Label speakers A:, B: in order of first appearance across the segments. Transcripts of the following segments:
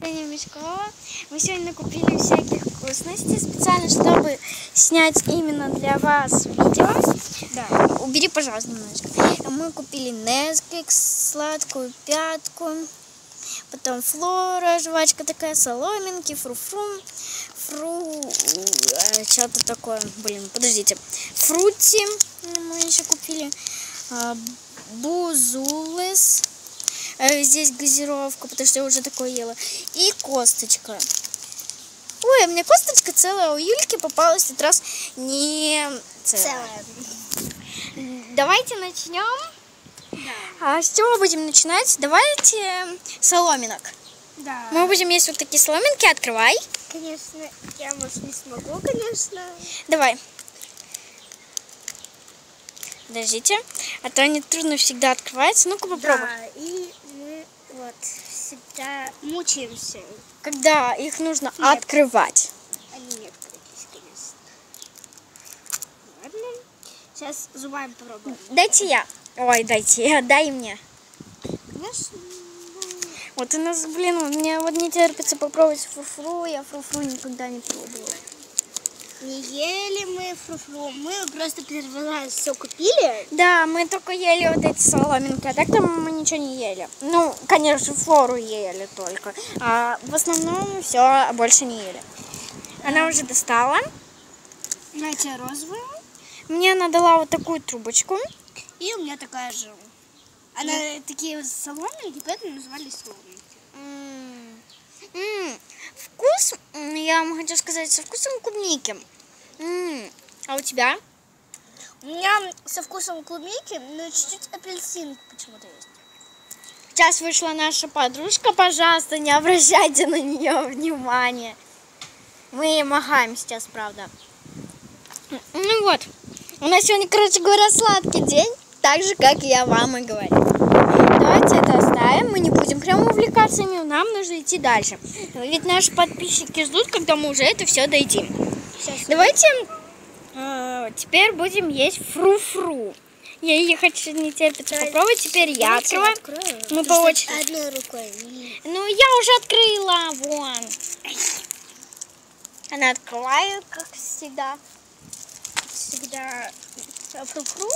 A: Ксения Мешкова. Мы сегодня купили всяких вкусностей специально, чтобы снять именно для вас видео. Да. Убери, пожалуйста, немножко. Мы купили Несквик, сладкую пятку, потом Флора, жвачка такая, соломинки, фру-фру, фру... э, Что-то такое, блин, подождите. Фрути мы еще купили. а, Бузулес. Э, Здесь газировка, потому что я уже такое ела. И косточка. Ой, у меня косточка целая, а у Юльки попалась в этот раз не целая. Давайте начнем. А с чего будем начинать? Давайте соломинок.
B: Да.
A: Мы будем есть вот такие соломинки. Открывай.
B: Конечно, я, может, не смогу, конечно.
A: Давай. Подождите. А то они трудно всегда открываются. Ну-ка попробуй.
B: Да, и всегда мучаемся.
A: Когда их нужно
B: Нет.
A: открывать.
B: Они не открылись, конечно. Ладно. Сейчас зубами попробуем.
A: Дайте я. Ой, дайте. Дай мне.
B: Конечно.
A: Вот у нас, блин, мне вот не терпится попробовать фруфру. Я фруфру никогда не пробовала.
B: Не ели мы фруфру, мы просто первый раз все купили.
A: Да, мы только ели вот эти соломинки, а так-то мы ничего не ели. Ну, конечно, флору ели только. А в основном все больше не ели. Она уже достала.
B: Знаете, розовую.
A: Мне она дала вот такую трубочку.
B: И у меня такая же. Она такие вот соломинки, поэтому назывались соломинки.
A: М, м, Вкус, м, я вам хочу сказать, со вкусом клубники. М, А у тебя?
B: У меня со вкусом клубники, но чуть-чуть апельсин почему-то есть.
A: Сейчас вышла наша подружка, пожалуйста, не обращайте на нее внимания. Мы ей махаем сейчас, правда. Ну вот, у нас сегодня, короче говоря, сладкий день, так же, как я вам и говорю. Давайте это оставим, мы не будем прямо увлекаться нам нужно идти дальше. Ведь наши подписчики ждут, когда мы уже это все дойдем.
B: Сейчас.
A: Давайте э, теперь будем есть фру-фру. Я ее хочу не терпится попробовать, теперь я открываю. Мы по очереди.
B: Одной рукой.
A: Ну, я уже открыла, вон. Она открывает, как всегда.
B: Всегда фру-фру.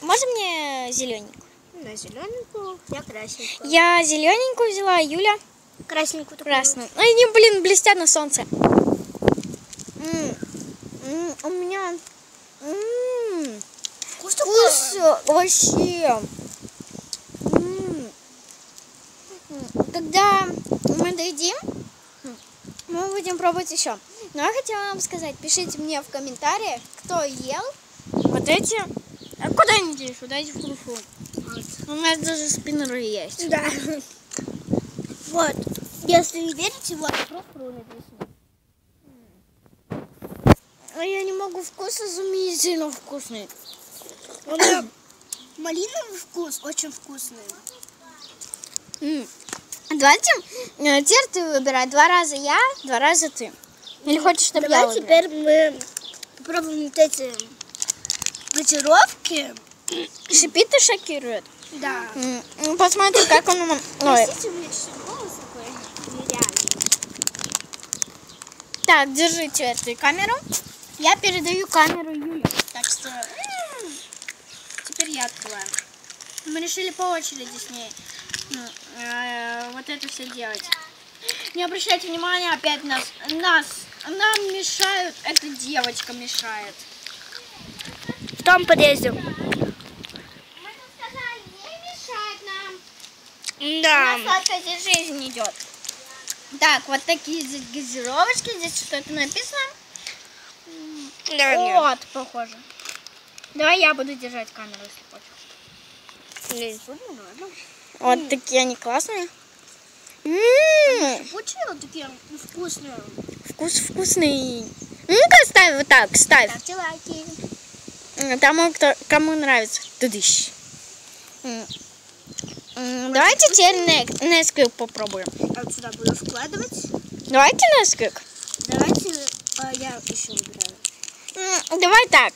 A: Можно мне зелененькую?
B: На зелененькую, я красненькую.
A: Я зелененькую взяла, а Юля
B: Красненькую
A: красную. Они, блин, блестят на солнце. М, м, У меня м,
B: Вкус
A: вкус вообще. М. М, Когда мы доедим, мы будем пробовать еще. Но я хотела вам сказать, пишите мне в комментариях, кто ел вот эти... А куда они делись? Вот эти фруфру. У нас даже спиннеры есть.
B: Да. Вот. Если не верите, вот фру-фру написано.
A: А я не могу, вкус изумительно вкусный.
B: Меня малиновый вкус, очень вкусный.
A: М. Давайте, э, теперь ты выбирай. Два раза я, два раза ты. Или хочешь, чтобы я
B: Давай
A: выбрала?
B: теперь мы попробуем вот эти газировки.
A: Шипит и шокирует.
B: Да.
A: Посмотри, как он... Ой.
B: Простите, у меня чуть голос такой нереальный.
A: Так, держите эту камеру. Я передаю камеру Юле.
B: Так что теперь я открываю.
A: Мы решили по очереди с ней м, э, вот это все делать. Не обращайте внимания, опять нас, нас, нам мешают, эта девочка мешает.
B: В том подъезде.
A: Мы тут сказали, не мешать нам.
B: Да.
A: У нас сладкая здесь жизнь идет. Так, вот такие здесь газировочки, здесь что-то написано.
B: Да,
A: Вот, похоже. Давай я буду держать камеру, если хочешь. Вот такие они классные. М,
B: Очень вот такие вкусные.
A: Вкус вкусный. Ну-ка, ставь вот так, ставь.
B: Ставьте лайки.
A: Тому, кто, кому нравится. Тудыщ. Давайте теперь Несквик попробуем.
B: Я вот сюда буду вкладывать.
A: Давайте Несквик.
B: Давайте а, я еще выбираю.
A: Давай так,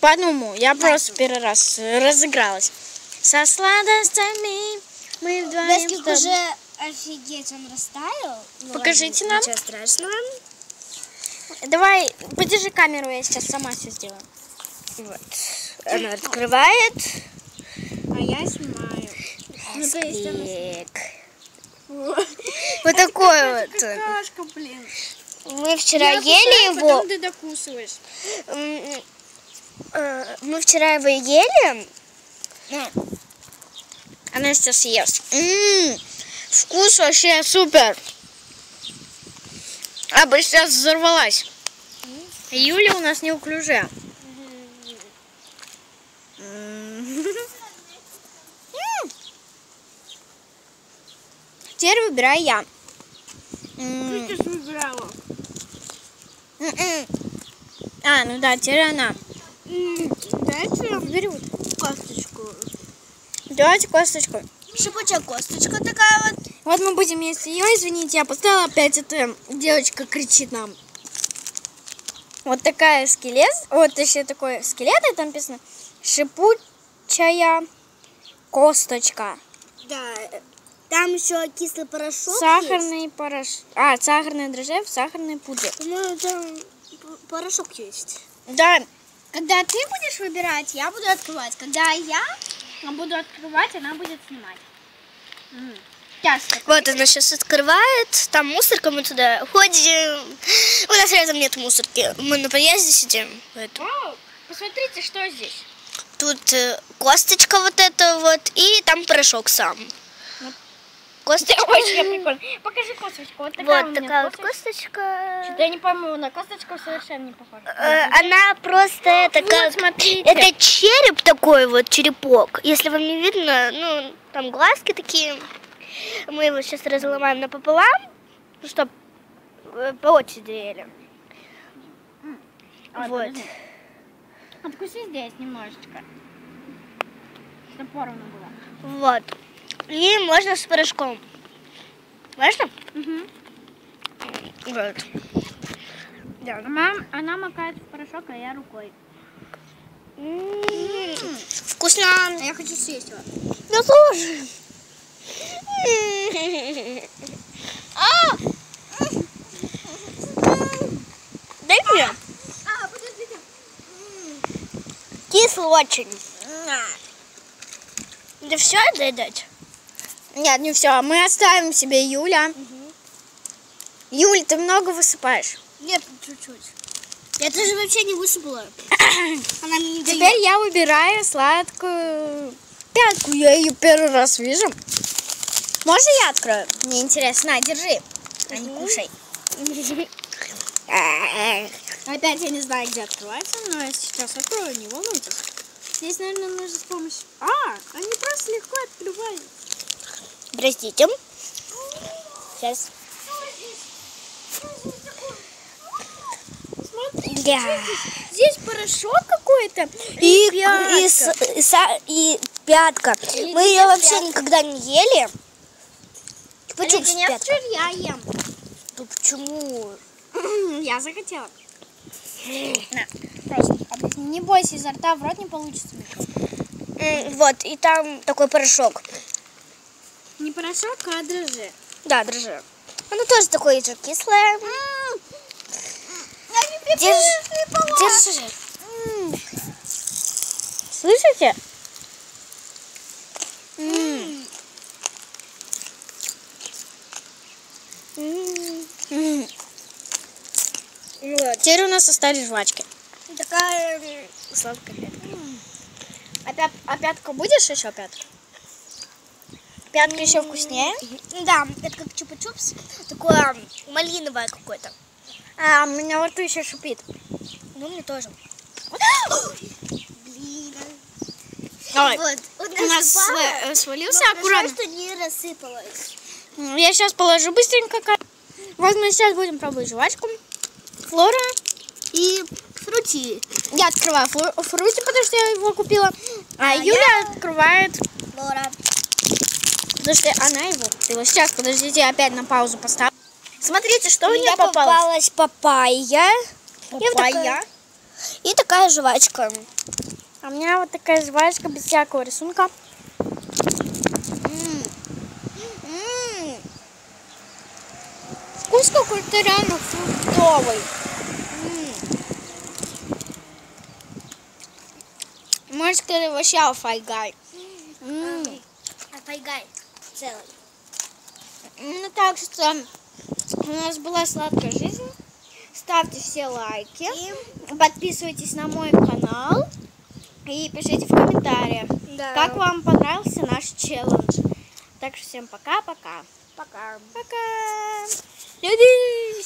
A: по одному. Я просто первый раз э, разыгралась. Со сладостями мы вдвоем. С тобой.
B: уже
C: Офигеть, он растаял. Ну,
A: Покажите
C: ладно,
A: нам.
C: Ничего страшного.
A: Давай, подержи камеру, я сейчас сама все сделаю.
C: Вот. Она открывает. Ну,
A: Клик. Вот такой вот.
C: Какашка, блин.
A: Мы вчера ели его.
C: Потом ты докусываешь.
A: Э, Мы вчера его ели. Она сейчас ест. М, Вкус вообще супер. А бы сейчас взорвалась. Юля у нас неуклюжая. М. Теперь выбираю я.
C: Ты выбирала.
A: м-м. А, ну да, теперь она.
C: Дайте
A: Беру.
C: косточку.
A: Давайте косточку.
C: Шипучая косточка такая вот.
A: Вот мы будем есть ее. Извините, я поставила опять эта девочка кричит нам. Вот такая скелет. Вот еще такой скелет, и там написано шипучая косточка.
C: Да. Там еще кислый порошок
A: Сахарный порошок. А, сахарное дрожжи в сахарной пудре.
C: есть. По-моему, там порошок есть.
A: Да,
C: Когда ты будешь выбирать, я буду открывать. Когда я буду открывать, она будет снимать. М. Тяжко.
B: Вот она сейчас открывает, там мусорка, мы туда ходим. У нас рядом нет мусорки, мы на подъезде сидим. поэтому.
A: Вау, посмотрите, что здесь.
B: Тут э, косточка вот эта вот, и там порошок сам. Косточка.
A: Очень прикольно. Покажи косточку. Вот такая
B: Вот такая вот
A: косточка. Что-то я не пойму, на косточку совершенно не похожа.
B: Э, Она просто это
A: Вот,
B: как...
A: смотрите.
B: Это череп такой вот, черепок. Если вам не видно, ну, там глазки такие. Мы его сейчас разломаем напополам, чтобы по очереди ели.
A: А,
B: Вот.
A: подожди. Откуси здесь немножечко. Чтобы поровну было.
B: Вот. И можно с порошком. Можно?
A: Угу.
B: Вот.
A: Она, она макает в порошок, а я рукой.
B: М, Вкусно.
C: А я хочу съесть его.
B: Я тоже. А! Дай мне.
C: А, подождите.
B: Кислый очень. Да все дай дать?
A: Нет, не все. Мы оставим себе Юля. Юль, ты много высыпаешь.
C: Нет, чуть-чуть. Я даже вообще не высыпала. Она мне не дает.
A: Теперь я выбираю сладкую пятку. Я ее первый раз вижу. Можно я открою? Мне интересно. На, держи. А не кушай. Опять я не знаю, где открывается, но я сейчас открою, не волнуйтесь. Здесь, наверное, нужно с помощью... А, они просто легко открывают.
B: Подождите. Сейчас. Да.
A: Здесь порошок какой-то.
B: И,
A: пятка.
B: и, с- и са- и пятка.
A: Или
B: Мы ее вообще
A: пятка.
B: никогда не ели. Почему пятка?
A: я ем.
B: Ну почему?
A: Я захотела. На, просто. облизни. Не бойся, изо рта в рот не получится.
B: Вот, и там такой порошок.
A: Не порошок, а дрожжи.
B: Да, дрожжи. Оно тоже такое же кислое. Держи. Держи.
A: Слышите?
B: М. М. М. Вот.
A: Теперь у нас остались жвачки.
B: Такая сладкая пятка.
A: А, пят- а пятка будешь еще пятка? Пятка еще вкуснее.
B: Да, это как чупа-чупс. Такое малиновое какое-то.
A: А, у меня во рту еще шипит.
B: Ну, мне тоже.
C: Блин.
A: Ой,
C: Вот. У
A: у нас э,
C: но
A: свалился
C: хорошо,
A: аккуратно.
C: что не рассыпалось.
A: Я сейчас положу быстренько. Вот мы сейчас будем пробовать жвачку. Флора.
C: И фрути.
A: Я открываю фло- фрути, потому что я его купила. А,
C: А
A: Юля открывает,
C: Лора.
A: Потому что она его купила. Сейчас, подождите, я опять на паузу поставлю. Смотрите, что у нее попалось.
B: попалась папайя. И вот
A: Папайя.
B: такая- И такая жвачка.
A: А у меня вот такая жвачка без всякого рисунка.
B: М.
A: вкус какой-то реально фруктовый. Можно сказать, вообще алфайгай. М.
B: Целый.
A: Ну так что у нас была сладкая жизнь. Ставьте все лайки. Подписывайтесь на мой канал. И пишите в комментариях,
B: Да.
A: как вам понравился наш челлендж. Так что всем пока-пока.
B: Пока.
A: Пока. Люди!